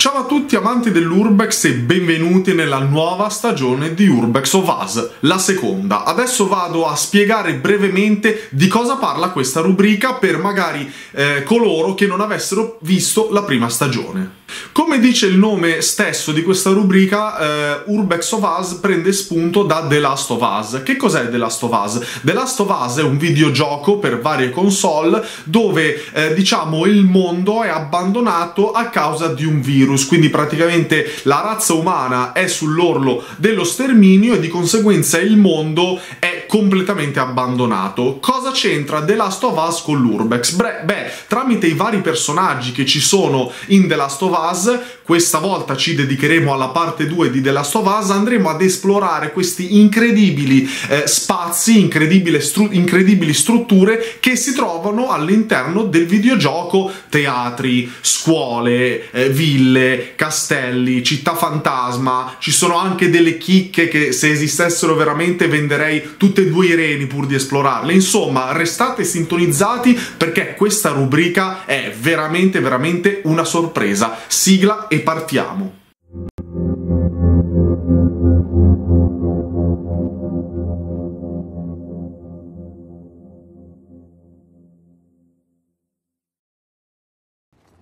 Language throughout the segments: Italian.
Ciao a tutti amanti dell'Urbex e benvenuti nella nuova stagione di Urbex of Us, la seconda. Adesso vado a spiegare brevemente di cosa parla questa rubrica per magari eh, coloro che non avessero visto la prima stagione. Come dice il nome stesso di questa rubrica, eh, Urbex of Us prende spunto da The Last of Us. Che cos'è The Last of Us? The Last of Us è un videogioco per varie console dove eh, diciamo il mondo è abbandonato a causa di un virus, quindi praticamente la razza umana è sull'orlo dello sterminio e di conseguenza il mondo è completamente abbandonato. Cosa c'entra The Last of Us con l'Urbex? Beh, beh, tramite i vari personaggi che ci sono in The Last of Us, casa questa volta ci dedicheremo alla parte 2 di The Last of Us, andremo ad esplorare questi incredibili eh, spazi, incredibili, stru- incredibili strutture che si trovano all'interno del videogioco, teatri, scuole, eh, ville, castelli, città fantasma, ci sono anche delle chicche che se esistessero veramente venderei tutte e due i reni pur di esplorarle. Insomma, restate sintonizzati perché questa rubrica è veramente, veramente una sorpresa. Sigla e partiamo.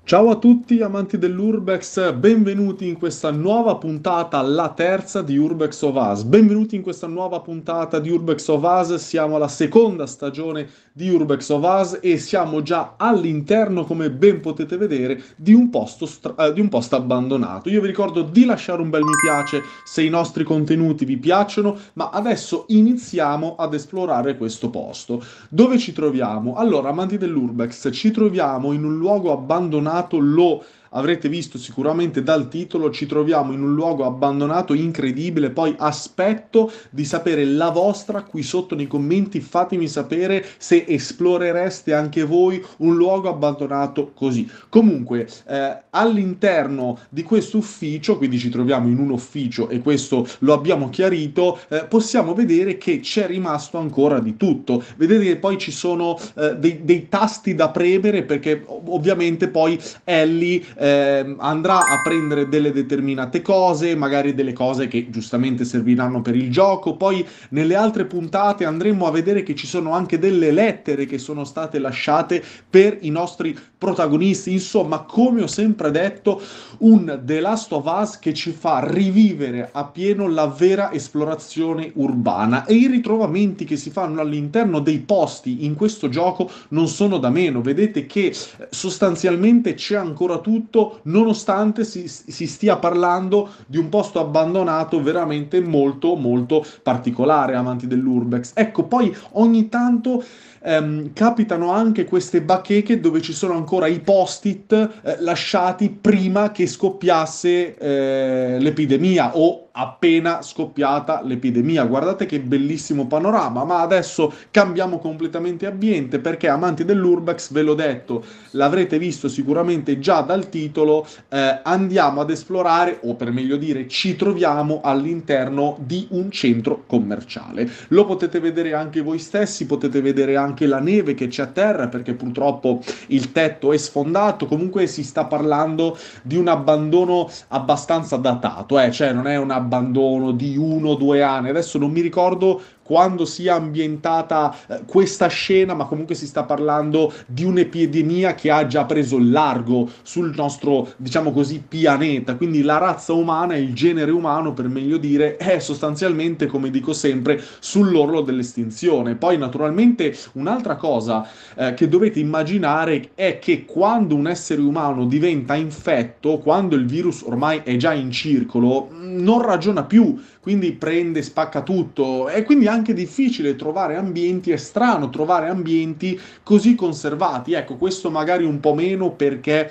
Ciao a tutti amanti dell'Urbex, benvenuti in questa nuova puntata, la terza di Urbex of Us. Benvenuti in questa nuova puntata di Urbex of Us, siamo alla seconda stagione di Urbex of Us e siamo già all'interno, come ben potete vedere, di un, stra- eh, di un posto abbandonato. Io vi ricordo di lasciare un bel mi piace se i nostri contenuti vi piacciono, ma adesso iniziamo ad esplorare questo posto. Dove ci troviamo? Allora, amanti dell'Urbex, ci troviamo in un luogo abbandonato lo avrete visto sicuramente dal titolo, ci troviamo in un luogo abbandonato incredibile, poi aspetto di sapere la vostra qui sotto nei commenti, fatemi sapere se esplorereste anche voi un luogo abbandonato così. Comunque, eh, all'interno di questo ufficio, quindi ci troviamo in un ufficio e questo lo abbiamo chiarito, eh, possiamo vedere che c'è rimasto ancora di tutto. Vedete che poi ci sono eh, dei, dei, tasti da premere perché ovviamente poi Ellie eh, andrà a prendere delle determinate cose, magari delle cose che giustamente serviranno per il gioco. Poi nelle altre puntate andremo a vedere che ci sono anche delle lettere che sono state lasciate per i nostri protagonisti. Insomma, come ho sempre detto, un The Last of Us che ci fa rivivere a pieno la vera esplorazione urbana e i ritrovamenti che si fanno all'interno dei posti in questo gioco non sono da meno. Vedete che eh, sostanzialmente c'è ancora tutto tutto nonostante si, si, stia parlando di un posto abbandonato veramente molto molto particolare amanti dell'urbex. Ecco poi ogni tanto ehm, capitano anche queste bacheche dove ci sono ancora i post-it eh, lasciati prima che scoppiasse eh, l'epidemia o appena scoppiata l'epidemia. Guardate che bellissimo panorama, ma adesso cambiamo completamente ambiente perché amanti dell'Urbex, ve l'ho detto, l'avrete visto sicuramente già dal titolo, eh, andiamo ad esplorare, o per meglio dire, ci troviamo all'interno di un centro commerciale. Lo potete vedere anche voi stessi, potete vedere anche la neve che c'è a terra perché purtroppo il tetto è sfondato, comunque si sta parlando di un abbandono abbastanza datato, eh? cioè non è un abbandono di uno o due anni, adesso non mi ricordo quando sia ambientata eh, questa scena, ma comunque si sta parlando di un'epidemia che ha già preso largo sul nostro, diciamo così, pianeta. Quindi la razza umana, il genere umano, per meglio dire, è sostanzialmente, come dico sempre, sull'orlo dell'estinzione. Poi, naturalmente, un'altra cosa eh, che dovete immaginare è che quando un essere umano diventa infetto, quando il virus ormai è già in circolo, non ragiona più, quindi prende, spacca tutto. E quindi anche anche difficile trovare ambienti, è strano trovare ambienti così conservati. Ecco, questo magari un po' meno perché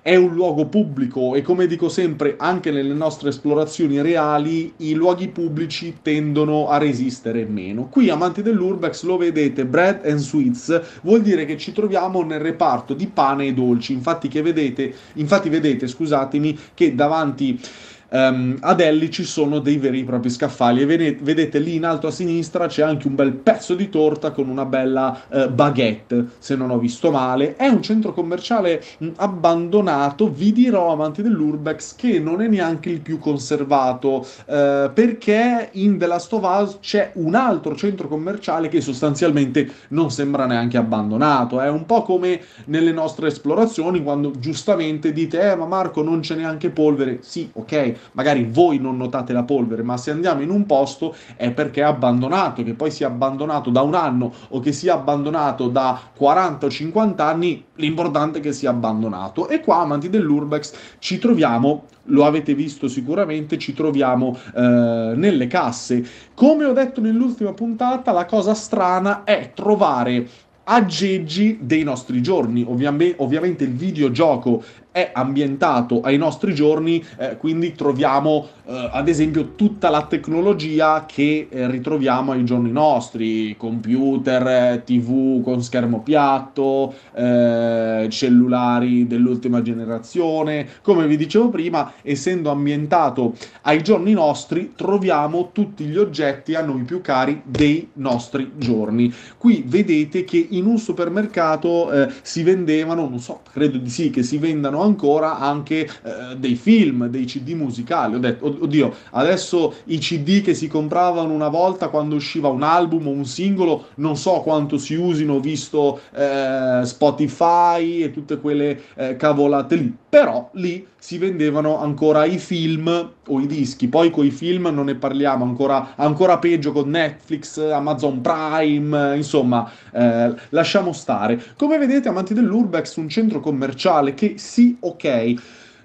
è un luogo pubblico e come dico sempre anche nelle nostre esplorazioni reali i luoghi pubblici tendono a resistere meno. Qui amanti dell'urbex lo vedete, bread and sweets vuol dire che ci troviamo nel reparto di pane e dolci, infatti che vedete, infatti vedete, scusatemi, che davanti um, ad Ellie ci sono dei veri e propri scaffali e vedete, vedete, lì in alto a sinistra c'è anche un bel pezzo di torta con una bella uh, baguette, se non ho visto male. È un centro commerciale mh, abbandonato, vi dirò amanti dell'Urbex che non è neanche il più conservato, uh, perché in The Last of Us c'è un altro centro commerciale che sostanzialmente non sembra neanche abbandonato, è un po' come nelle nostre esplorazioni quando giustamente dite eh ma Marco non c'è neanche polvere, sì ok, magari voi non notate la polvere, ma se andiamo in un posto è perché è abbandonato, che poi sia abbandonato da un anno o che sia abbandonato da 40 o 50 anni, l'importante è che sia abbandonato. E qua, amanti dell'Urbex, ci troviamo lo avete visto sicuramente, ci troviamo eh, nelle casse. Come ho detto nell'ultima puntata, la cosa strana è trovare aggeggi dei nostri giorni. Ovviamente, ovviamente il videogioco è ambientato ai nostri giorni, eh, quindi troviamo eh, ad esempio tutta la tecnologia che eh, ritroviamo ai giorni nostri, computer, eh, tv con schermo piatto, eh, cellulari dell'ultima generazione, come vi dicevo prima, essendo ambientato ai giorni nostri, troviamo tutti gli oggetti a noi più cari dei nostri giorni. Qui vedete che in un supermercato eh, si vendevano, non so, credo di sì, che si vendano ancora anche eh, dei film, dei CD musicali. Ho detto, oddio, adesso i CD che si compravano una volta quando usciva un album o un singolo, non so quanto si usino visto eh, Spotify e tutte quelle eh, cavolate lì, però lì si vendevano ancora i film o i dischi, poi con i film non ne parliamo ancora, ancora peggio con Netflix, Amazon Prime, insomma, eh, lasciamo stare. Come vedete, amanti dell'Urbex, un centro commerciale che sì, ok,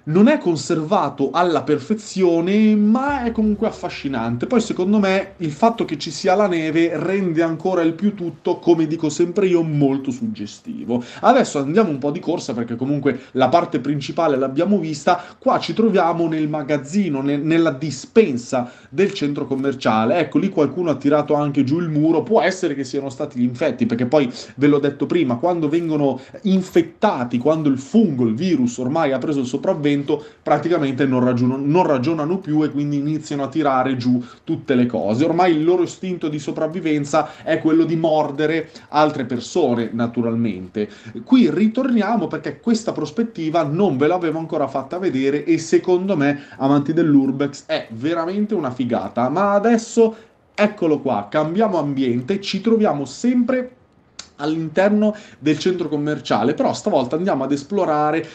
non è conservato alla perfezione, ma è comunque affascinante. Poi secondo me il fatto che ci sia la neve rende ancora il più tutto, come dico sempre io, molto suggestivo. Adesso andiamo un po' di corsa perché comunque la parte principale l'abbiamo vista. Qua ci troviamo nel magazzino, ne- nella dispensa del centro commerciale. Ecco, lì qualcuno ha tirato anche giù il muro. Può essere che siano stati gli infetti, perché poi ve l'ho detto prima, quando vengono infettati, quando il fungo, il virus ormai ha preso il sopravvento, momento praticamente non non ragionano più e quindi iniziano a tirare giù tutte le cose. Ormai il loro istinto di sopravvivenza è quello di mordere altre persone, naturalmente. Qui ritorniamo perché questa prospettiva non ve l'avevo ancora fatta vedere e secondo me, amanti dell'Urbex, è veramente una figata. Ma adesso eccolo qua, cambiamo ambiente, ci troviamo sempre all'interno del centro commerciale, però stavolta andiamo ad esplorare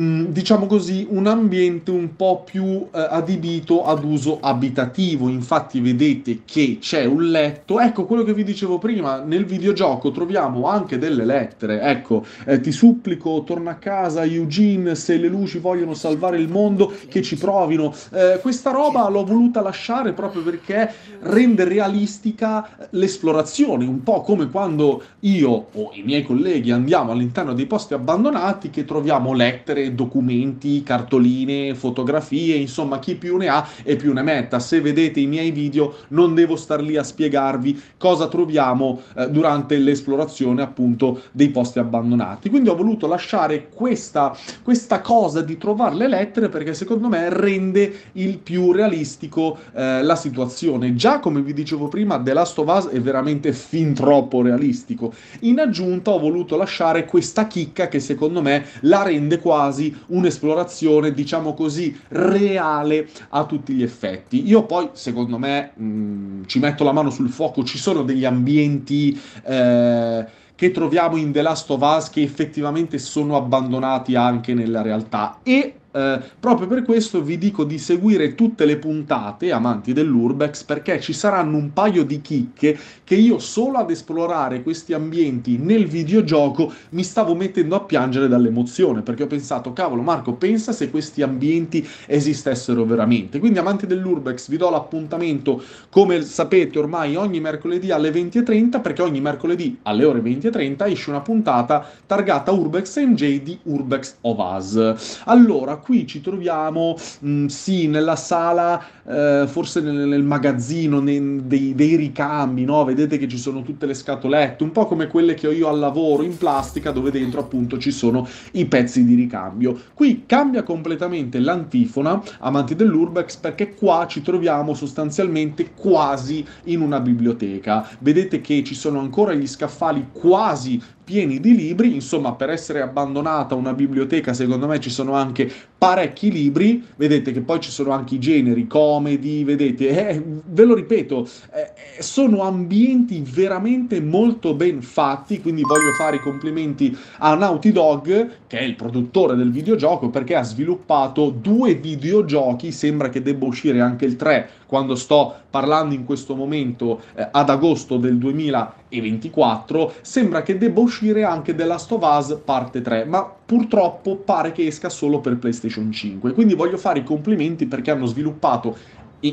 Mm, diciamo così, un ambiente un po' più eh, adibito ad uso abitativo. Infatti vedete che c'è un letto. Ecco quello che vi dicevo prima, nel videogioco troviamo anche delle lettere. Ecco, eh, ti supplico, torna a casa Eugene, se le luci vogliono salvare il mondo, che ci provino. Eh, questa roba l'ho voluta lasciare proprio perché rende realistica l'esplorazione, un po' come quando io o i miei colleghi andiamo all'interno dei posti abbandonati che troviamo lettere documenti, cartoline, fotografie, insomma chi più ne ha e più ne metta. Se vedete i miei video non devo star lì a spiegarvi cosa troviamo eh, durante l'esplorazione appunto dei posti abbandonati. Quindi ho voluto lasciare questa, questa cosa di trovare le lettere perché secondo me rende il più realistico eh, la situazione. Già come vi dicevo prima The Last of Us è veramente fin troppo realistico. In aggiunta ho voluto lasciare questa chicca che secondo me la rende quasi quasi un'esplorazione, diciamo così, reale a tutti gli effetti. Io poi, secondo me, mh, mm, ci metto la mano sul fuoco, ci sono degli ambienti... Eh, che troviamo in The Last of Us che effettivamente sono abbandonati anche nella realtà e eh, proprio per questo vi dico di seguire tutte le puntate, amanti dell'Urbex, perché ci saranno un paio di chicche che io solo ad esplorare questi ambienti nel videogioco mi stavo mettendo a piangere dall'emozione, perché ho pensato, cavolo Marco, pensa se questi ambienti esistessero veramente. Quindi amanti dell'Urbex, vi do l'appuntamento, come sapete ormai ogni mercoledì alle 20.30, perché ogni mercoledì alle ore 20.30 esce una puntata targata Urbex MJ di Urbex of Us. Allora, qui ci troviamo, mh, mm, sì, nella sala, eh, forse nel, nel magazzino nei, dei, dei, ricambi, no? Vedete che ci sono tutte le scatolette, un po' come quelle che ho io al lavoro in plastica, dove dentro appunto ci sono i pezzi di ricambio. Qui cambia completamente l'antifona, amanti dell'Urbex, perché qua ci troviamo sostanzialmente quasi in una biblioteca. Vedete che ci sono ancora gli scaffali quasi pieni di libri, insomma per essere abbandonata una biblioteca secondo me ci sono anche parecchi libri, vedete che poi ci sono anche i generi, comedy, vedete, eh, ve lo ripeto, eh, sono ambienti veramente molto ben fatti, quindi voglio fare i complimenti a Naughty Dog, che è il produttore del videogioco, perché ha sviluppato due videogiochi, sembra che debba uscire anche il 3 quando sto parlando in questo momento eh, ad agosto del 2024, sembra che debba uscire anche The Last of Us parte 3, ma purtroppo pare che esca solo per PlayStation 5. Quindi voglio fare i complimenti perché hanno sviluppato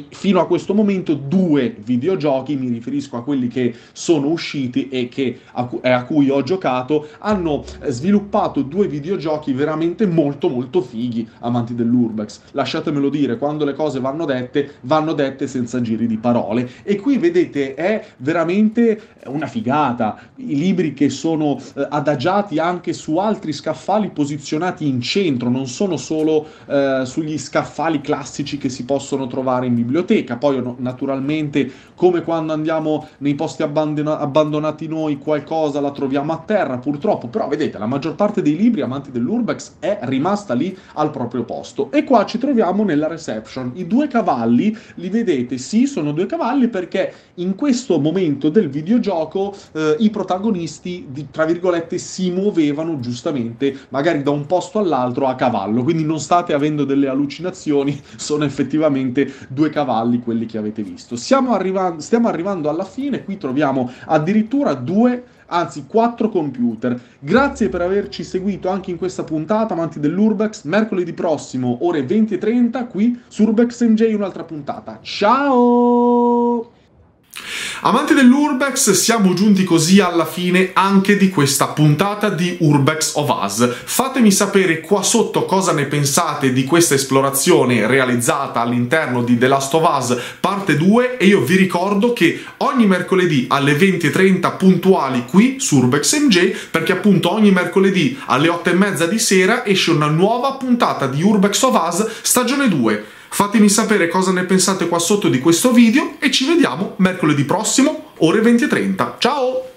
fino a questo momento due videogiochi, mi riferisco a quelli che sono usciti e che, a, cu- a, cui ho giocato, hanno sviluppato due videogiochi veramente molto molto fighi, amanti dell'Urbex. Lasciatemelo dire, quando le cose vanno dette, vanno dette senza giri di parole. E qui vedete, è veramente una figata. I libri che sono eh, adagiati anche su altri scaffali posizionati in centro, non sono solo eh, sugli scaffali classici che si possono trovare in biblioteca. Poi naturalmente, come quando andiamo nei posti abbandona- abbandonati noi, qualcosa la troviamo a terra, purtroppo. Però vedete, la maggior parte dei libri amanti dell'Urbex è rimasta lì al proprio posto. E qua ci troviamo nella reception. I due cavalli, li vedete, sì, sono due cavalli perché in questo momento del videogioco eh, i protagonisti, di, tra virgolette, si muovevano giustamente, magari da un posto all'altro a cavallo. Quindi non state avendo delle allucinazioni, sono effettivamente due due cavalli quelli che avete visto. Arrivando, stiamo arrivando alla fine, qui troviamo addirittura due anzi quattro computer. Grazie per averci seguito anche in questa puntata, amanti dell'Urbex. Mercoledì prossimo, ore 20.30, qui su Urbex NJ, un'altra puntata. Ciao! Amanti dell'Urbex, siamo giunti così alla fine anche di questa puntata di Urbex of Us. Fatemi sapere qua sotto cosa ne pensate di questa esplorazione realizzata all'interno di The Last of Us parte 2 e io vi ricordo che ogni mercoledì alle 20.30 puntuali qui su Urbex MJ perché appunto ogni mercoledì alle 8.30 di sera esce una nuova puntata di Urbex of Us stagione 2 Fatemi sapere cosa ne pensate qua sotto di questo video e ci vediamo mercoledì prossimo, ore 20.30. Ciao!